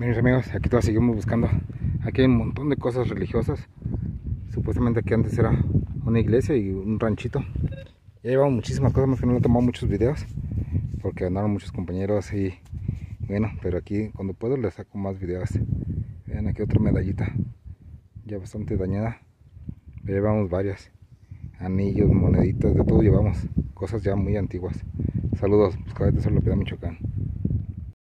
Mis amigos, aquí todavía seguimos buscando. Aquí hay un montón de cosas religiosas. Supuestamente aquí antes era una iglesia y un ranchito. Ya llevamos muchísimas cosas, más que no he tomado muchos videos. Porque andaron muchos compañeros y bueno, pero aquí cuando puedo les saco más videos. Vean aquí otra medallita. Ya bastante dañada. Pero llevamos varias. Anillos, moneditas, de todo llevamos. Cosas ya muy antiguas. Saludos, Buscadores de Sol, Michoacán.